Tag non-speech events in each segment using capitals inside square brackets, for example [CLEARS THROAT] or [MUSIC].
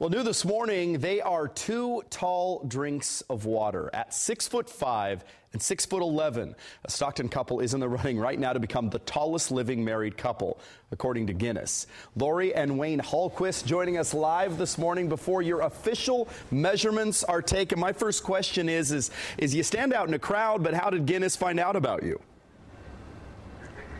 Well, new this morning, they are two tall drinks of water at six foot five and six foot eleven. A Stockton couple is in the running right now to become the tallest living married couple, according to Guinness. Lori and Wayne Hallquist joining us live this morning before your official measurements are taken. My first question is, is, is you stand out in a crowd, but how did Guinness find out about you?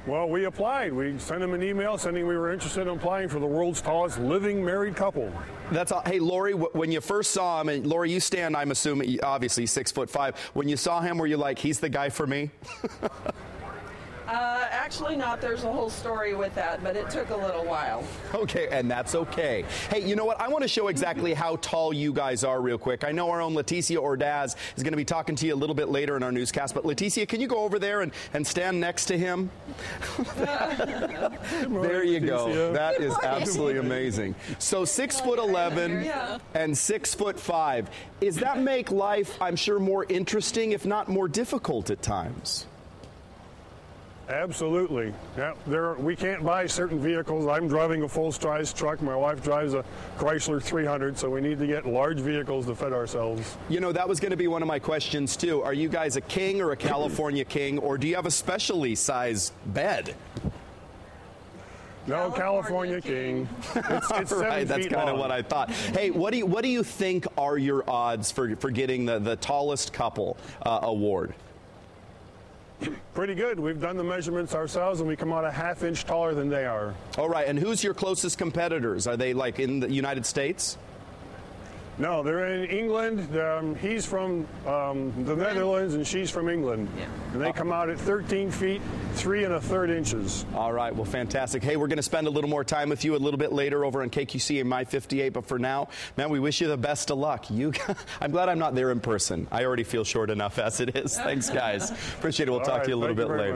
Well, we applied. We sent them an email saying we were interested in applying for the world's tallest living married couple. That's all. Hey, Lori, when you first saw him, and Lori, you stand, I'm assuming, obviously six foot five. When you saw him, were you like, he's the guy for me? [LAUGHS] Uh, actually, not. There's a whole story with that, but it took a little while. Okay, and that's okay. Hey, you know what? I want to show exactly how tall you guys are, real quick. I know our own Leticia Ordaz is going to be talking to you a little bit later in our newscast, but Leticia, can you go over there and, and stand next to him? there you go. That is absolutely amazing. So six foot eleven and six foot five. Does that make life, I'm sure, more interesting, if not more difficult at times? Absolutely. Yeah, there we can't buy certain vehicles. I'm driving a full-size truck. My wife drives a Chrysler 300, so we need to get large vehicles to fit ourselves. You know, that was going to be one of my questions too. Are you guys a king or a California [CLEARS THROAT] king, or do you have a specially sized bed? No, California, California King. It's, it's [LAUGHS] right, that's kind of what I thought. Hey, what do you, what do you think are your odds for for getting the the tallest couple uh, award? Pretty good. We've done the measurements ourselves, and we come out a half inch taller than they are. All right. And who's your closest competitors? Are they like in the United States? No, they're in England. Um, he's from um, the Netherlands and she's from England. Yeah. And they come out at 13 feet, three and a third inches. All right, well, fantastic. Hey, we're going to spend a little more time with you a little bit later over on KQC and My 58. But for now, man, we wish you the best of luck. You, [LAUGHS] I'm glad I'm not there in person. I already feel short enough as it is. [LAUGHS] Thanks, guys. Appreciate it. We'll All talk right, to you a little bit later. Much.